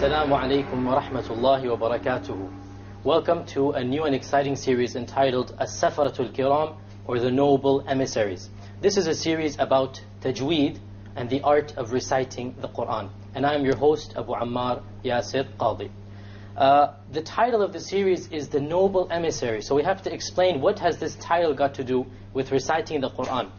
Assalamu alaikum wa rahmatullahi wa barakatuhu. Welcome to a new and exciting series entitled As-Safaratul Kiram or the Noble Emissaries. This is a series about tajweed and the art of reciting the Quran. And I am your host, Abu Ammar Yasir Qadhi. Uh, the title of the series is The Noble Emissary. So we have to explain what has this title got to do with reciting the Quran.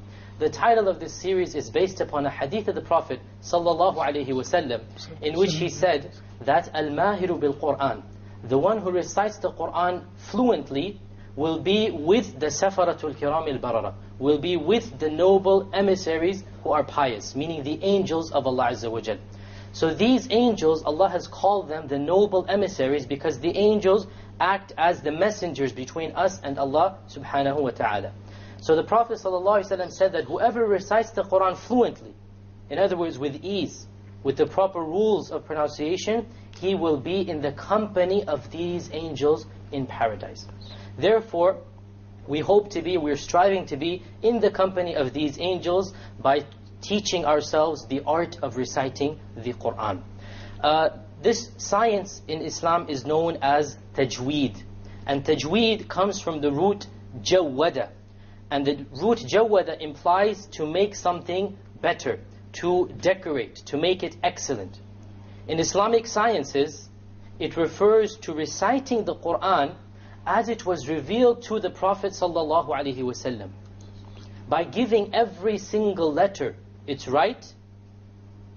The title of this series is based upon a hadith of the Prophet sallallahu alaihi wasallam, in which he said that al-mahiru bil Quran, the one who recites the Quran fluently, will be with the safaratul kiram al barara, will be with the noble emissaries who are pious, meaning the angels of Allah Azza wa Jal. So these angels, Allah has called them the noble emissaries because the angels act as the messengers between us and Allah subhanahu wa ta'ala. So the Prophet ﷺ said that whoever recites the Quran fluently, in other words with ease, with the proper rules of pronunciation, he will be in the company of these angels in paradise. Therefore, we hope to be, we're striving to be in the company of these angels by teaching ourselves the art of reciting the Quran. Uh, this science in Islam is known as tajweed. And tajweed comes from the root jawwada. And the root jawwada implies to make something better, to decorate, to make it excellent. In Islamic sciences, it refers to reciting the Quran as it was revealed to the Prophet ﷺ. By giving every single letter its right,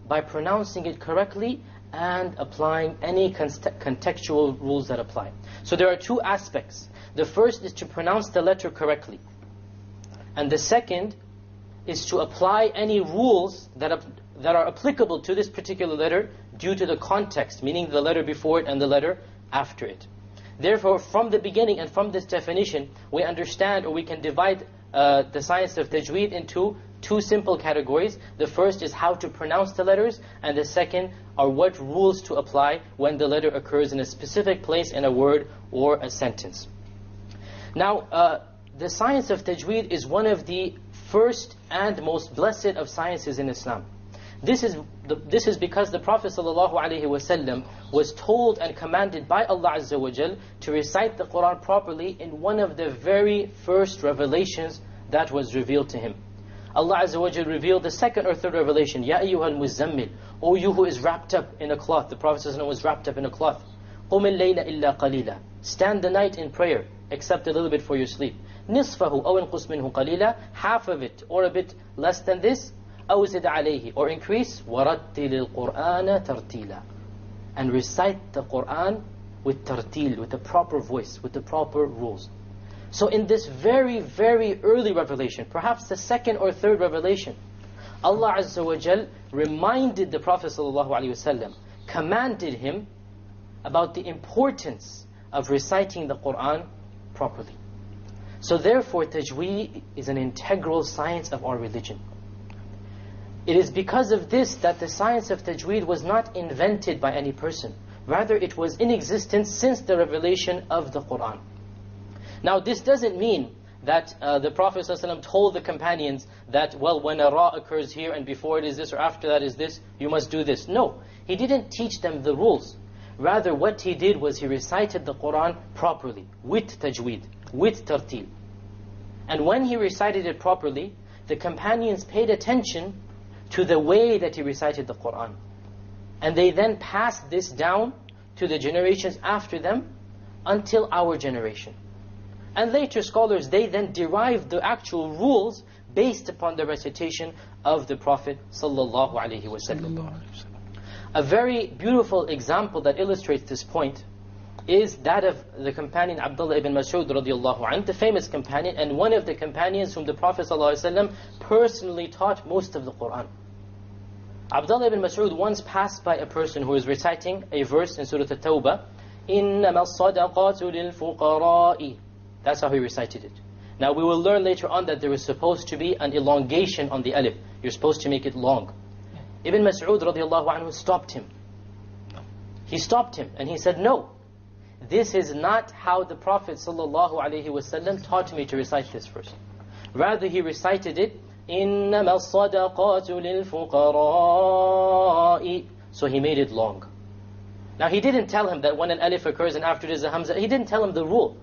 by pronouncing it correctly, and applying any contextual rules that apply. So there are two aspects. The first is to pronounce the letter correctly. And the second is to apply any rules that, that are applicable to this particular letter due to the context, meaning the letter before it and the letter after it. Therefore, from the beginning and from this definition, we understand or we can divide uh, the science of tajweed into two simple categories. The first is how to pronounce the letters, and the second are what rules to apply when the letter occurs in a specific place in a word or a sentence. Now, uh, the science of tajweed is one of the first and most blessed of sciences in Islam. This is, the, this is because the Prophet ﷺ was told and commanded by Allah Azza wa Jal to recite the Quran properly in one of the very first revelations that was revealed to him. Allah Azza wa Jal revealed the second or third revelation, Ya ayyuhal muzammil, O you who is wrapped up in a cloth. The Prophet ﷺ was wrapped up in a cloth. قُمِ اللَّيْلَ إِلَّا قَلِيلًا Stand the night in prayer, except a little bit for your sleep. نِصْفَهُ أَوْ انْقُصْ مِنْهُ قَلِيلًا Half of it, or a bit less than this, أَوْ زِدْ عَلَيْهِ Or increase, وَرَتِّلِ الْقُرْآنَ تَرْتِيلًا And recite the Qur'an with tartil, with the proper voice, with the proper rules. So in this very, very early revelation, perhaps the second or third revelation, Allah Azza wa Jal reminded the Prophet ﷺ, commanded him about the importance of reciting the Qur'an properly. So therefore, tajweed is an integral science of our religion. It is because of this that the science of tajweed was not invented by any person. Rather, it was in existence since the revelation of the Qur'an. Now, this doesn't mean that uh, the Prophet ﷺ told the companions that, well, when a ra occurs here and before it is this or after that is this, you must do this. No, he didn't teach them the rules. Rather, what he did was he recited the Qur'an properly, with tajweed, with tartil. And when he recited it properly, the companions paid attention to the way that he recited the Qur'an. And they then passed this down to the generations after them until our generation. And later scholars, they then derived the actual rules based upon the recitation of the Prophet sallallahu alaihi wasallam. A very beautiful example that illustrates this point is that of the companion Abdullah ibn Mas'ud radiallahu anh, the famous companion, and one of the companions whom the Prophet ﷺ personally taught most of the Qur'an. Abdullah ibn Mas'ud once passed by a person who was reciting a verse in Surah At-Tawbah, إِنَّمَا الصَّدَقَاتُ لِلْفُقَرَاءِ That's how he recited it. Now we will learn later on that there is supposed to be an elongation on the alif. You're supposed to make it long. Ibn Mas'ud radiallahu anhu stopped him. He stopped him and he said, no. This is not how the Prophet sallallahu alaihi wasallam taught me to recite this verse. Rather he recited it, إِنَّمَا الصَّدَقَاتُ لِلْفُقَرَاءِ So he made it long. Now he didn't tell him that when an alif occurs and after it is a hamza, he didn't tell him the rule.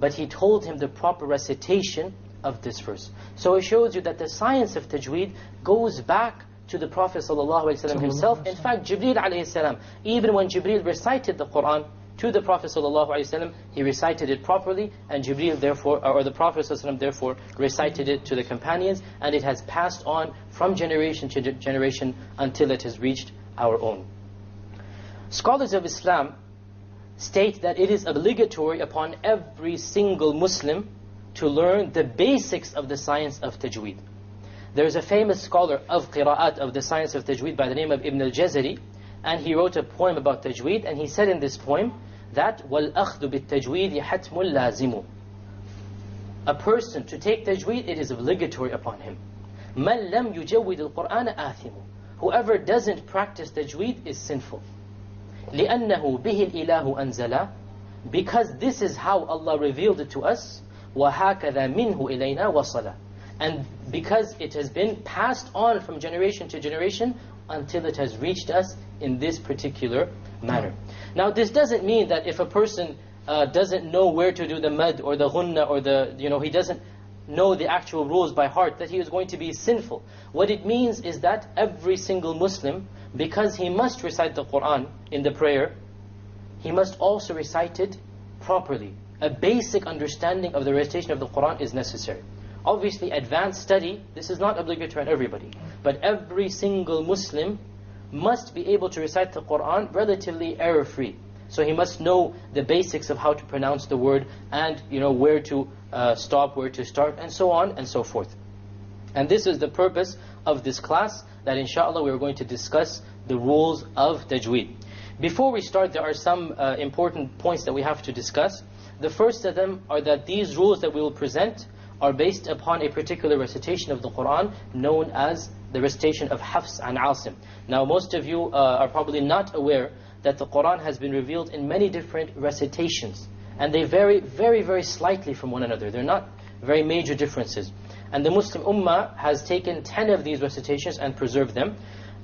But he told him the proper recitation of this verse. So it shows you that the science of tajweed goes back to the Prophet ﷺ himself. In fact, Jibreel alayhi even when Jibreel recited the Qur'an to the Prophet ﷺ, he recited it properly, and Jibreel therefore, or the Prophet ﷺ therefore recited it to the companions, and it has passed on from generation to generation until it has reached our own. Scholars of Islam state that it is obligatory upon every single Muslim to learn the basics of the science of tajweed. There is a famous scholar of qira'at, of the science of tajweed, by the name of Ibn al-Jazari, and he wrote a poem about tajweed, and he said in this poem that وَالْأَخْذُ بِالتَّجْوِيدِ حَتْمٌ لَازِمٌ A person to take tajweed, it is obligatory upon him. مَنْ لَمْ يُجَوِّدِ الْقُرْآنَ آثِمٌ Whoever doesn't practice tajweed is sinful. لأنه به الإله أنزل because this is how Allah revealed it to us وهكذا منه إلينا وصل and because it has been passed on from generation to generation until it has reached us in this particular manner. Now this doesn't mean that if a person uh, doesn't know where to do the mad or the ghunna or the, you know, he doesn't know the actual rules by heart, that he is going to be sinful. What it means is that every single Muslim because he must recite the Qur'an in the prayer, he must also recite it properly. A basic understanding of the recitation of the Qur'an is necessary. Obviously, advanced study, this is not obligatory on everybody. But every single Muslim must be able to recite the Qur'an relatively error-free. So he must know the basics of how to pronounce the word and you know where to uh, stop, where to start, and so on and so forth. And this is the purpose of this class that inshallah we are going to discuss the rules of tajweed. Before we start, there are some uh, important points that we have to discuss. The first of them are that these rules that we will present are based upon a particular recitation of the Qur'an known as the recitation of Hafs an Asim. Now most of you uh, are probably not aware that the Qur'an has been revealed in many different recitations. And they vary very, very slightly from one another. They're not very major differences. And the Muslim Ummah has taken 10 of these recitations and preserved them.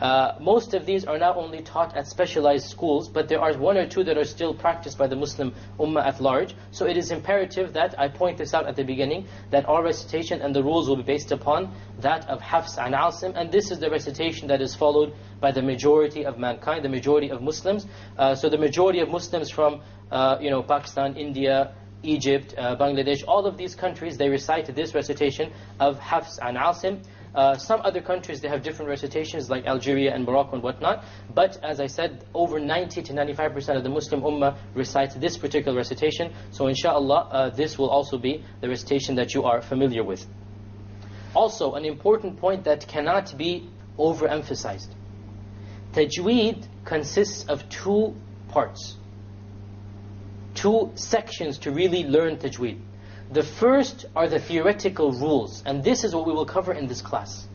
Uh, most of these are not only taught at specialized schools, but there are one or two that are still practiced by the Muslim Ummah at large. So it is imperative that I point this out at the beginning, that our recitation and the rules will be based upon that of Hafs an Asim. And this is the recitation that is followed by the majority of mankind, the majority of Muslims. Uh, so the majority of Muslims from uh, you know, Pakistan, India, Egypt, uh, Bangladesh, all of these countries, they recite this recitation of Hafs an Asim. Uh, some other countries, they have different recitations like Algeria and Morocco and whatnot. But as I said, over 90 to 95% of the Muslim Ummah recite this particular recitation. So inshallah, uh, this will also be the recitation that you are familiar with. Also, an important point that cannot be overemphasized. Tajweed consists of two parts two sections to really learn tajweed. The first are the theoretical rules, and this is what we will cover in this class.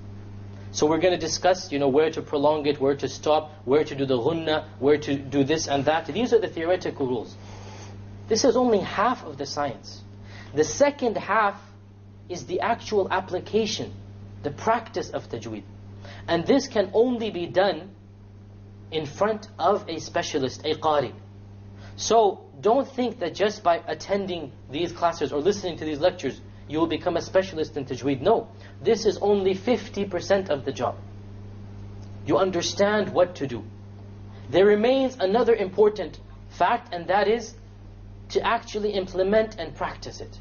So we're going to discuss, you know, where to prolong it, where to stop, where to do the ghunna, where to do this and that. These are the theoretical rules. This is only half of the science. The second half is the actual application, the practice of tajweed. And this can only be done in front of a specialist, a qari. So don't think that just by attending these classes or listening to these lectures, you will become a specialist in tajweed. No, this is only 50% of the job. You understand what to do. There remains another important fact, and that is to actually implement and practice it.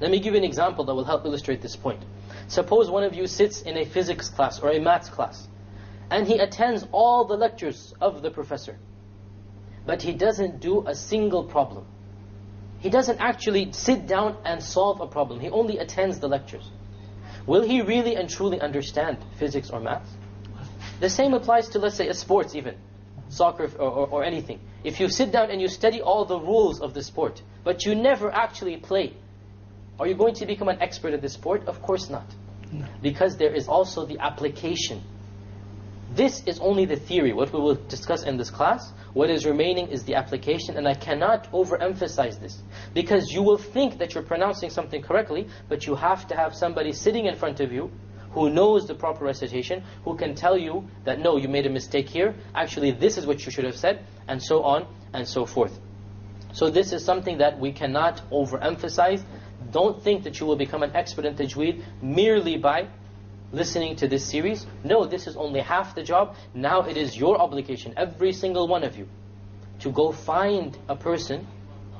Let me give you an example that will help illustrate this point. Suppose one of you sits in a physics class or a maths class, and he attends all the lectures of the professor but he doesn't do a single problem. He doesn't actually sit down and solve a problem. He only attends the lectures. Will he really and truly understand physics or math? The same applies to, let's say, a sports even. Soccer or, or, or anything. If you sit down and you study all the rules of the sport, but you never actually play, are you going to become an expert at the sport? Of course not. No. Because there is also the application. This is only the theory, what we will discuss in this class. What is remaining is the application, and I cannot overemphasize this. Because you will think that you're pronouncing something correctly, but you have to have somebody sitting in front of you who knows the proper recitation, who can tell you that no, you made a mistake here, actually this is what you should have said, and so on and so forth. So this is something that we cannot overemphasize. Don't think that you will become an expert in tajweed merely by listening to this series. No, this is only half the job. Now it is your obligation, every single one of you, to go find a person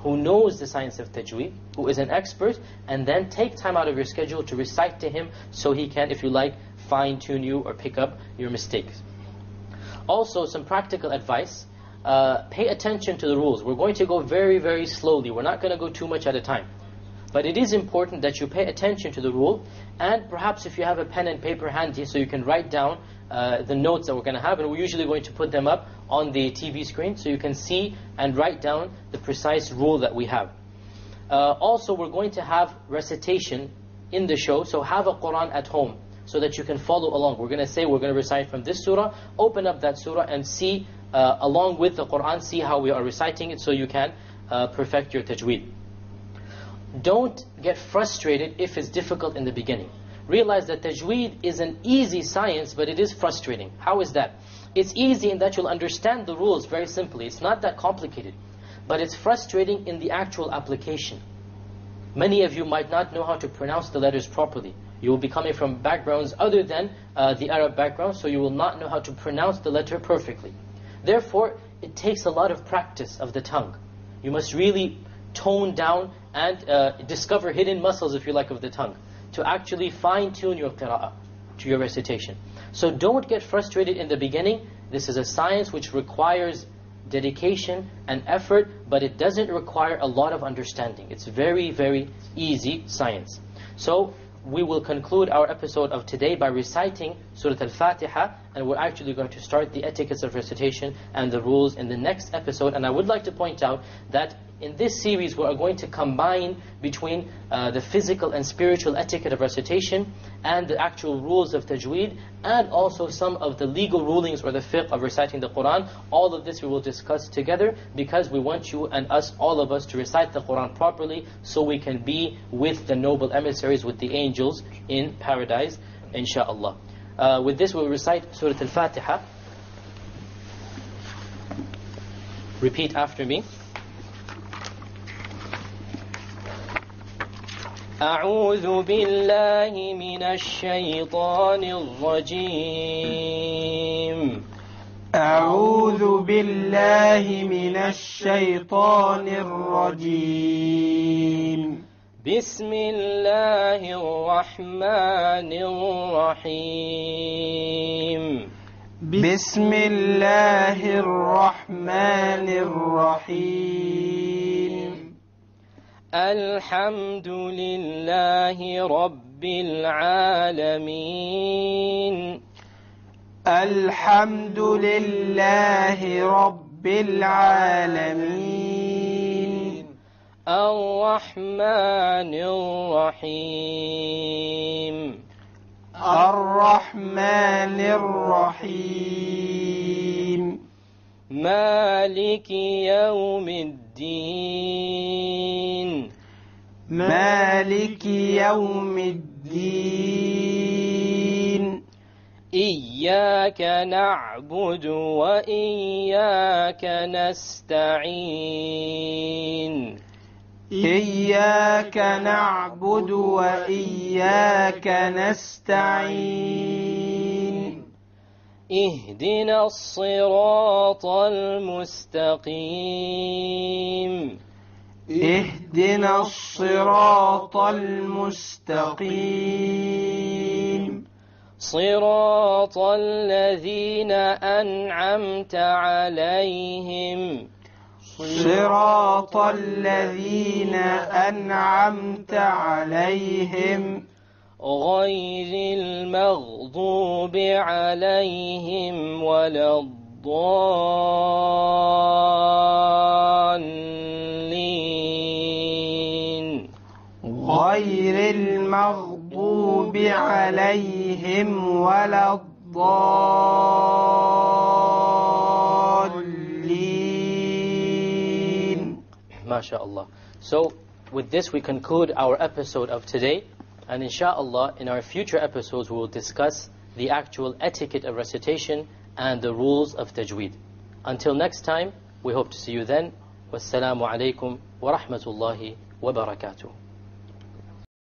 who knows the science of tajweed, who is an expert, and then take time out of your schedule to recite to him so he can, if you like, fine-tune you or pick up your mistakes. Also, some practical advice. Uh, pay attention to the rules. We're going to go very, very slowly. We're not going to go too much at a time. But it is important that you pay attention to the rule, and perhaps if you have a pen and paper handy so you can write down uh, the notes that we're going to have, and we're usually going to put them up on the TV screen so you can see and write down the precise rule that we have. Uh, also, we're going to have recitation in the show, so have a Quran at home so that you can follow along. We're going to say we're going to recite from this surah, open up that surah and see, uh, along with the Quran, see how we are reciting it so you can uh, perfect your tajweed. Don't get frustrated if it's difficult in the beginning. Realize that tajweed is an easy science, but it is frustrating. How is that? It's easy in that you'll understand the rules very simply. It's not that complicated. But it's frustrating in the actual application. Many of you might not know how to pronounce the letters properly. You will be coming from backgrounds other than uh, the Arab background, so you will not know how to pronounce the letter perfectly. Therefore, it takes a lot of practice of the tongue. You must really tone down and uh, discover hidden muscles, if you like, of the tongue to actually fine-tune your qira'ah, to your recitation. So don't get frustrated in the beginning. This is a science which requires dedication and effort, but it doesn't require a lot of understanding. It's very, very easy science. So we will conclude our episode of today by reciting Surah Al-Fatiha, and we're actually going to start the etiquettes of recitation and the rules in the next episode. And I would like to point out that in this series we are going to combine between uh, the physical and spiritual etiquette of recitation and the actual rules of tajweed and also some of the legal rulings or the fiqh of reciting the Qur'an. All of this we will discuss together because we want you and us, all of us, to recite the Qur'an properly so we can be with the noble emissaries, with the angels in paradise, inshaAllah. Uh, with this we'll recite Surah Al-Fatiha. Repeat after me. أعوذ بالله من الشيطان الرجيم أعوذ بالله من الشيطان الرجيم بسم الله الرحمن الرحيم. بسم الله الرحمن الرحيم. الحمد لله رب العالمين. الحمد لله رب العالمين. الرحمن الرحيم. الرحمن الرحيم. مالك يوم الدين. مالك يوم الدين. إياك نعبد وإياك نستعين. إياك نعبد وإياك نستعين. اهدنا الصراط المستقيم. اهدنا الصراط المستقيم. صراط الذين أنعمت عليهم. صراط الذين أنعمت عليهم. غير المغضوب عليهم ولا الضالين. غير المغضوب عليهم ولا الضالين. MashaAllah. So, with this we conclude our episode of today. And inshallah, in our future episodes, we will discuss the actual etiquette of recitation and the rules of tajweed. Until next time, we hope to see you then. Wassalamu alaikum wa rahmatullahi wa barakatuh.